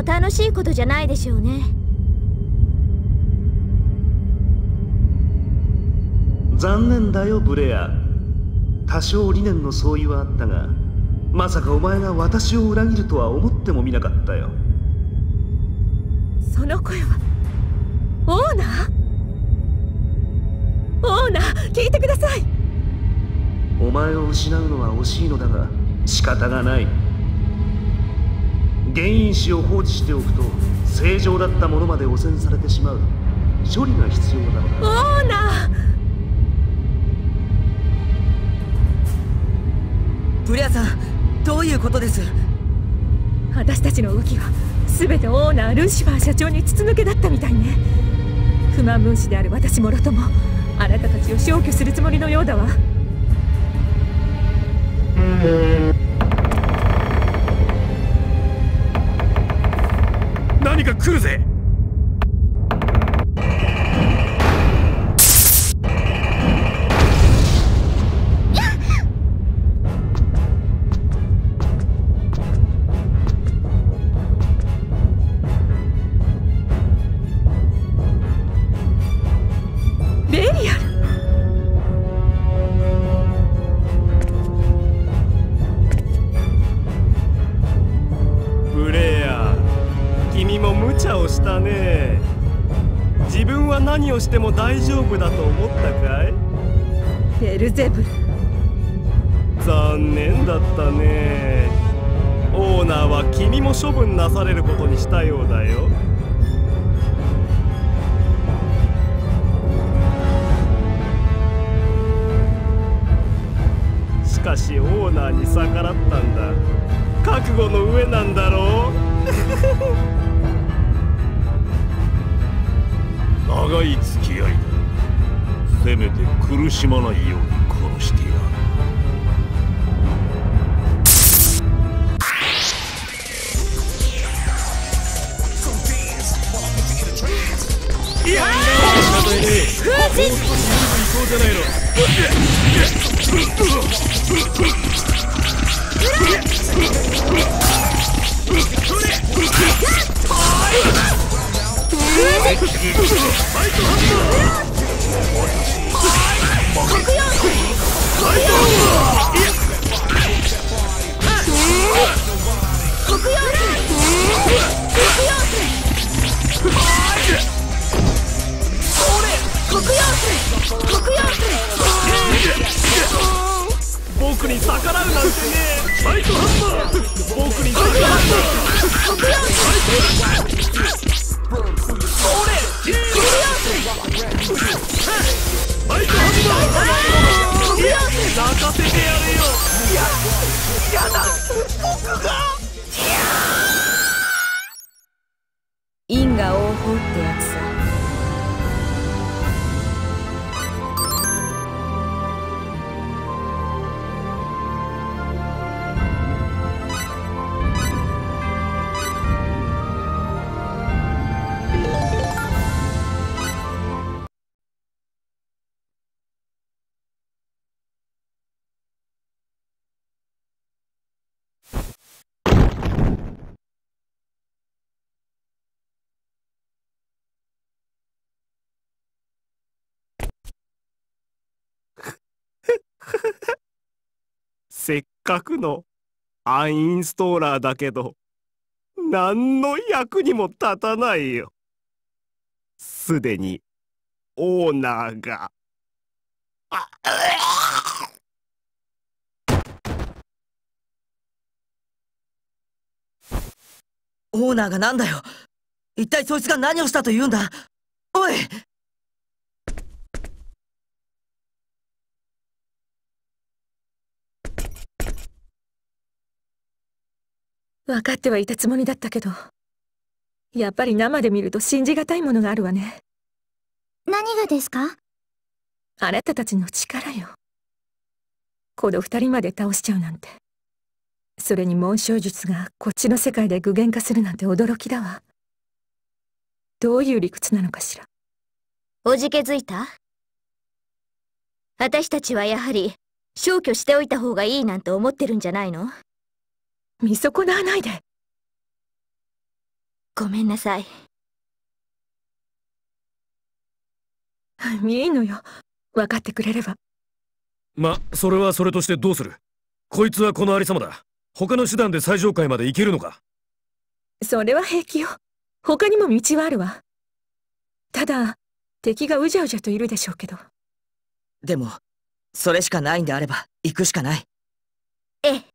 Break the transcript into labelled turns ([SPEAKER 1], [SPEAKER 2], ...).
[SPEAKER 1] 楽しいことじゃないでしょうね。
[SPEAKER 2] 残念だよブレア。多少理念の相違はあったがまさかお前が私を裏切るとは思ってもみなかったよ。
[SPEAKER 3] その声はオーナー？オーナー聞いてください。
[SPEAKER 2] お前を失うのは惜しいのだが仕方がない原因子を放置しておくと正常だったものまで汚染されてしまう。処理が必要なの
[SPEAKER 3] だ。オーナー。
[SPEAKER 4] ブレアさんどういうことです？
[SPEAKER 3] 私たちの動きが全てオーナールシファー社長に筒抜けだったみたいね。不満分子である私もろともあなたたちを消去するつもりのようだわ
[SPEAKER 5] 来るぜ。をしても大丈夫だと思ったかい？
[SPEAKER 3] ベルゼブル。
[SPEAKER 5] 残念だったね。オーナーは君も処分なされることにしたようだよ。しかしオーナーに逆らったんだ。覚悟の上なんだろう？
[SPEAKER 6] 長い付き合いだ。せめて苦しまないように殺してやる。
[SPEAKER 5] いやそうじゃないの僕に逆らうな。んてねファイトハンマー僕に逆らう泣かせてやれよいやだ僕がかくのアンインストーラーだけど何の役にも立たないよ。すでにオーナーが。
[SPEAKER 4] オーナーがなんだよ一体そいつが何をしたと言うんだ？おい
[SPEAKER 3] 分かってはいたつもりだったけどやっぱり生で見ると信じがたいものがあるわね。
[SPEAKER 1] 何がですか？
[SPEAKER 3] あなたたちの力よ。この二人まで倒しちゃうなんて。それに紋章術がこっちの世界で具現化するなんて驚きだわ。どういう理屈なのかしら。
[SPEAKER 1] おじけづいた？私たちはやはり消去しておいた方がいいなんて思ってるんじゃないの？
[SPEAKER 3] 見損なわないで。
[SPEAKER 1] ごめんなさい。
[SPEAKER 3] いいのよ。分かってくれれば。
[SPEAKER 7] まそれはそれとしてどうする？こいつはこのありさまだ。他の手段で最上階まで行けるのか？
[SPEAKER 3] それは平気よ。他にも道はあるわ。ただ敵がうじゃうじゃといるでしょうけど。
[SPEAKER 4] でもそれしかないんであれば行くしかない。
[SPEAKER 1] ええ